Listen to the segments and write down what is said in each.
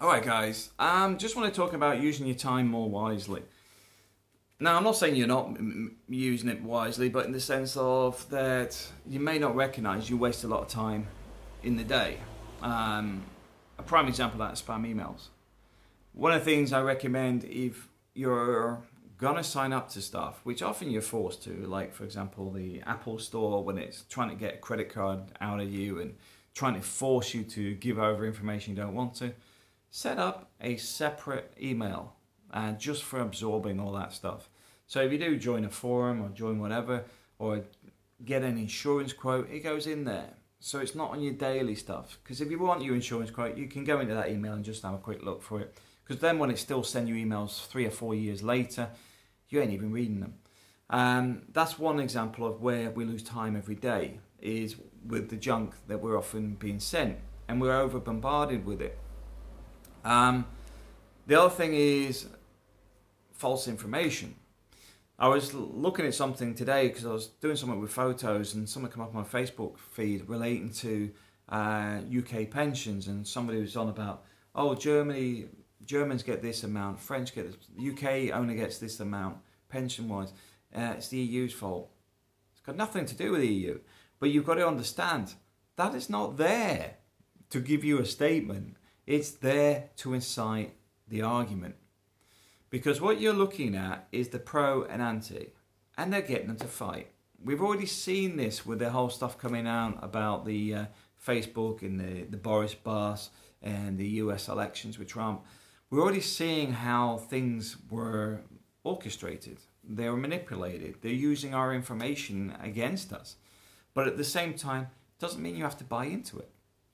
All right, guys. Um, just want to talk about using your time more wisely. Now, I'm not saying you're not using it wisely, but in the sense of that you may not recognize you waste a lot of time in the day. Um, a prime example of that is spam emails. One of the things I recommend if you're gonna sign up to stuff, which often you're forced to, like for example the Apple Store when it's trying to get a credit card out of you and trying to force you to give over information you don't want to, set up a separate email uh, just for absorbing all that stuff. So if you do join a forum or join whatever or get an insurance quote, it goes in there. So it's not on your daily stuff. Because if you want your insurance quote, you can go into that email and just have a quick look for it. Because then when it still send you emails three or four years later, you ain't even reading them. Um, that's one example of where we lose time every day is with the junk that we're often being sent and we're over bombarded with it. Um, the other thing is false information. I was looking at something today because I was doing something with photos and something came up on my Facebook feed relating to uh, UK pensions and somebody was on about, oh, Germany Germans get this amount, French get this, UK only gets this amount, pension wise. Uh, it's the EU's fault. It's got nothing to do with the EU. But you've got to understand that is not there to give you a statement, it's there to incite the argument. Because what you're looking at is the pro and anti, and they're getting them to fight. We've already seen this with the whole stuff coming out about the uh, Facebook and the, the Boris bus and the US elections with Trump we're already seeing how things were orchestrated. They were manipulated. They're using our information against us. But at the same time, doesn't mean you have to buy into it.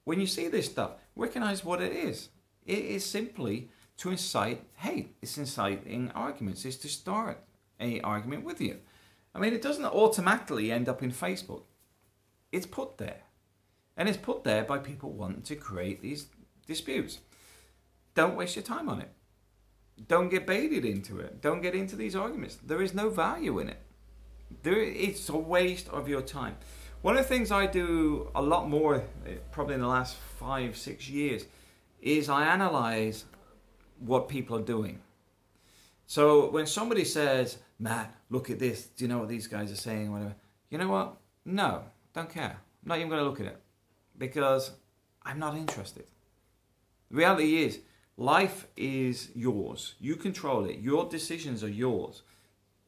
When you see this stuff, recognize what it is. It is simply to incite hate. It's inciting arguments. It's to start a argument with you. I mean, it doesn't automatically end up in Facebook. It's put there. And it's put there by people wanting to create these disputes. Don't waste your time on it. Don't get baited into it. Don't get into these arguments. There is no value in it. There, it's a waste of your time. One of the things I do a lot more, eh, probably in the last five, six years, is I analyze what people are doing. So when somebody says, Matt, look at this, do you know what these guys are saying? Whatever. You know what? No, don't care. I'm not even going to look at it because I'm not interested. The reality is, Life is yours. You control it. Your decisions are yours.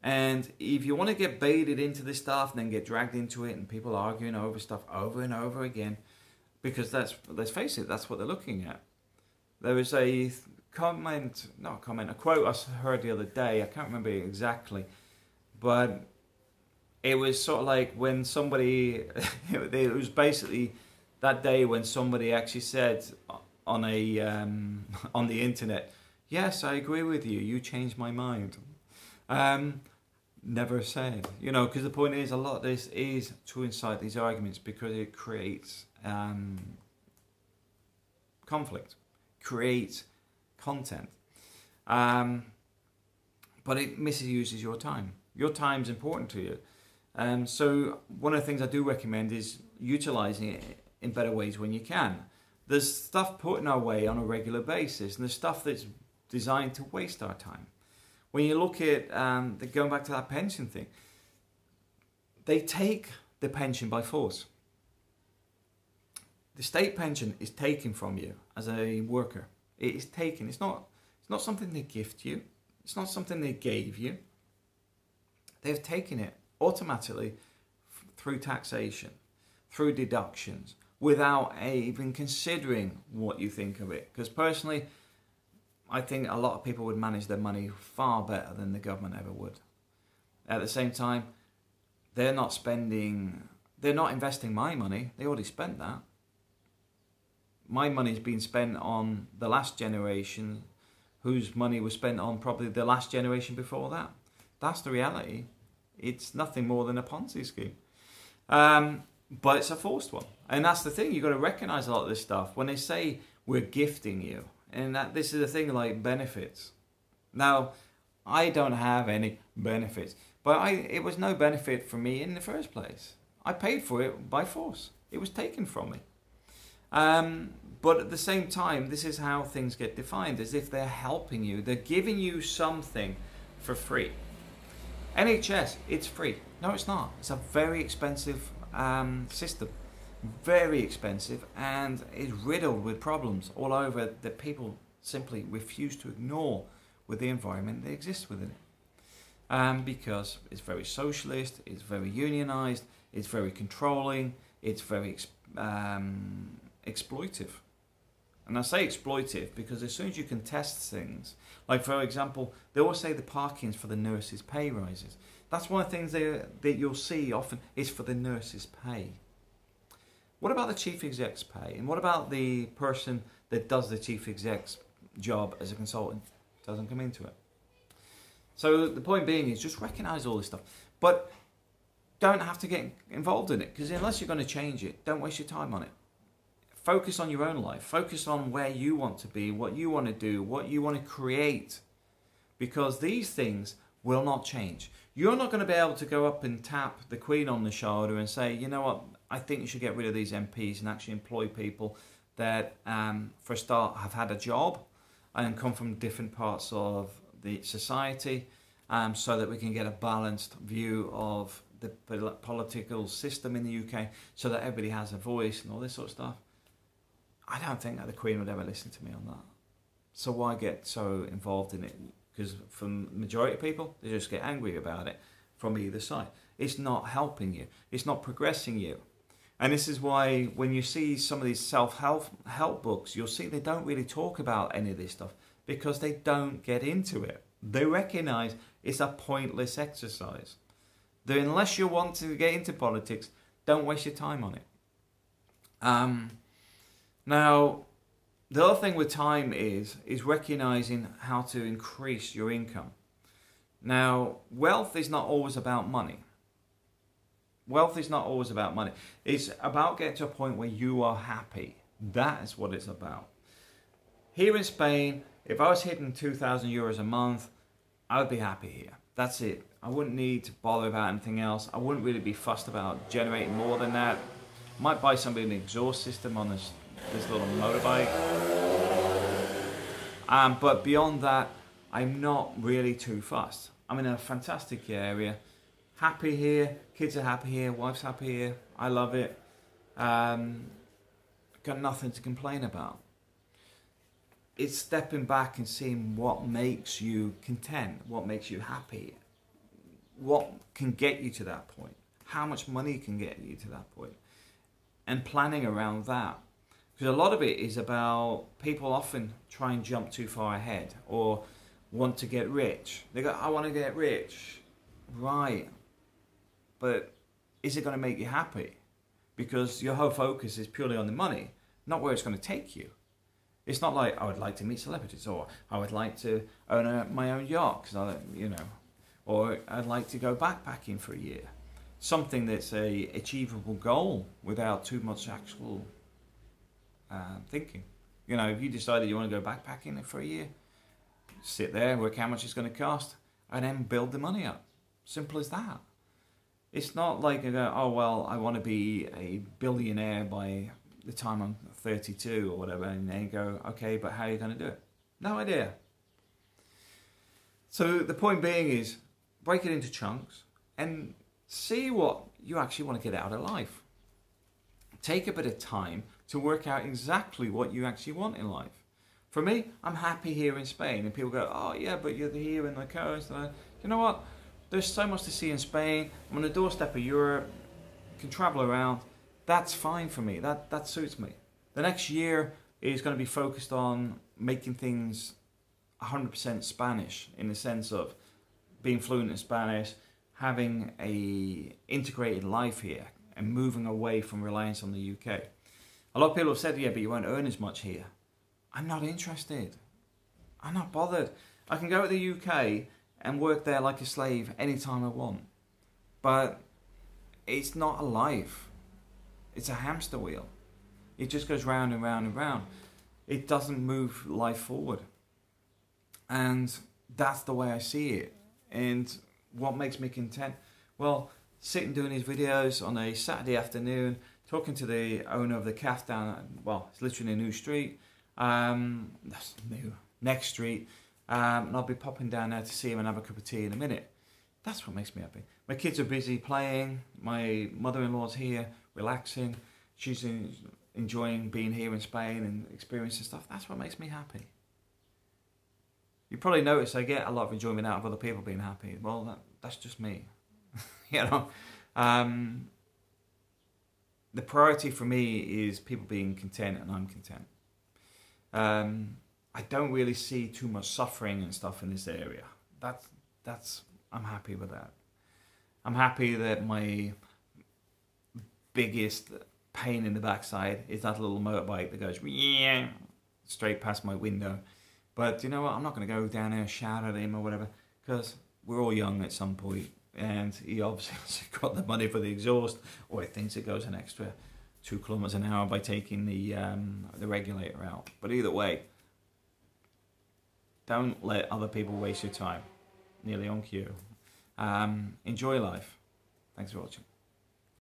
And if you want to get baited into this stuff and then get dragged into it and people arguing over stuff over and over again, because that's, let's face it, that's what they're looking at. There was a comment, not a comment, a quote I heard the other day, I can't remember exactly, but it was sort of like when somebody, it was basically that day when somebody actually said, on a um, on the internet. Yes, I agree with you. You changed my mind. Um, never said, you know, because the point is, a lot of this is to incite these arguments because it creates um, conflict, creates content, um, but it misuses your time. Your time's important to you. Um, so one of the things I do recommend is utilizing it in better ways when you can there's stuff put in our way on a regular basis, and there's stuff that's designed to waste our time. When you look at um, the, going back to that pension thing, they take the pension by force. The state pension is taken from you as a worker. It is taken. It's not. It's not something they gift you. It's not something they gave you. They've taken it automatically through taxation, through deductions, without even considering what you think of it. Because personally, I think a lot of people would manage their money far better than the government ever would. At the same time, they're not spending, they're not investing my money, they already spent that. My money's been spent on the last generation whose money was spent on probably the last generation before that. That's the reality. It's nothing more than a Ponzi scheme. Um, but it's a forced one. And that's the thing, you've got to recognize a lot of this stuff. When they say we're gifting you, and that this is a thing like benefits. Now, I don't have any benefits, but I it was no benefit for me in the first place. I paid for it by force. It was taken from me. Um, but at the same time, this is how things get defined as if they're helping you, they're giving you something for free. NHS, it's free. No, it's not. It's a very expensive um, system, very expensive, and is riddled with problems all over that people simply refuse to ignore with the environment that exists within it. Um, because it's very socialist, it's very unionized, it's very controlling, it's very um, exploitive. And I say exploitive because as soon as you can test things, like for example, they always say the parking's for the nurses' pay rises. That's one of the things they, that you'll see often is for the nurses' pay. What about the chief exec's pay? And what about the person that does the chief exec's job as a consultant? Doesn't come into it. So the point being is just recognize all this stuff. But don't have to get involved in it because unless you're going to change it, don't waste your time on it. Focus on your own life. Focus on where you want to be, what you want to do, what you want to create. Because these things will not change. You're not going to be able to go up and tap the Queen on the shoulder and say, you know what, I think you should get rid of these MPs and actually employ people that, um, for a start, have had a job and come from different parts of the society um, so that we can get a balanced view of the political system in the UK so that everybody has a voice and all this sort of stuff. I don't think that the Queen would ever listen to me on that. So why get so involved in it? Because from majority of people, they just get angry about it from either side. It's not helping you. It's not progressing you. And this is why when you see some of these self-help help books, you'll see they don't really talk about any of this stuff because they don't get into it. They recognize it's a pointless exercise that unless you want to get into politics, don't waste your time on it. Um, now, the other thing with time is is recognizing how to increase your income. Now, wealth is not always about money. Wealth is not always about money. It's about getting to a point where you are happy. That is what it's about. Here in Spain, if I was hitting 2,000 euros a month, I would be happy here. That's it. I wouldn't need to bother about anything else. I wouldn't really be fussed about generating more than that. Might buy somebody an exhaust system on this this little motorbike. Um, but beyond that, I'm not really too fussed. I'm in a fantastic area. Happy here, kids are happy here, wife's happy here. I love it. Um, got nothing to complain about it's stepping back and seeing what makes you content, what makes you happy, what can get you to that point, how much money can get you to that point, and planning around that. Because a lot of it is about people often try and jump too far ahead or want to get rich. They go, I want to get rich. Right. But is it going to make you happy? Because your whole focus is purely on the money, not where it's going to take you. It's not like I would like to meet celebrities or I would like to own a, my own yacht because I, you know, or I'd like to go backpacking for a year. Something that's a achievable goal without too much actual uh, thinking. You know, if you decided you want to go backpacking for a year, sit there, work how much it's going to cost, and then build the money up. Simple as that. It's not like, I go, oh, well, I want to be a billionaire by the time I'm 32 or whatever, and then you go, okay, but how are you going to do it? No idea. So the point being is, break it into chunks and see what you actually want to get out of life. Take a bit of time to work out exactly what you actually want in life. For me, I'm happy here in Spain, and people go, "Oh yeah, but you're here in the coast." And I, you know what? There's so much to see in Spain. I'm on the doorstep of Europe. Can travel around that's fine for me. That that suits me. The next year is going to be focused on making things 100% Spanish in the sense of being fluent in Spanish, having a integrated life here, and moving away from reliance on the UK. A lot of people have said, "Yeah, but you won't earn as much here." I'm not interested. I'm not bothered. I can go to the UK and work there like a slave anytime I want, but it's not a life it's a hamster wheel. It just goes round and round and round. It doesn't move life forward. And that's the way I see it. And what makes me content? Well, sitting doing these videos on a Saturday afternoon, talking to the owner of the cafe down, well, it's literally a new street. Um, that's new, next street. Um, and I'll be popping down there to see him and have a cup of tea in a minute. That's what makes me happy. My kids are busy playing. My mother-in-law's here, relaxing. She's in, enjoying being here in Spain and experiencing stuff. That's what makes me happy. You probably notice I get a lot of enjoyment out of other people being happy. Well, that, that's just me. you know, um, the priority for me is people being content and I'm content. Um, I don't really see too much suffering and stuff in this area. That's that's I'm happy with that. I'm happy that my biggest pain in the backside is that little motorbike that goes straight past my window. But you know what? I'm not going to go down there and shout at him or whatever because we're all young at some point and he obviously got the money for the exhaust, or he thinks it goes an extra two kilometers an hour by taking the um, the regulator out. But either way, don't let other people waste your time. Nearly on cue. Um, enjoy life. Thanks for watching.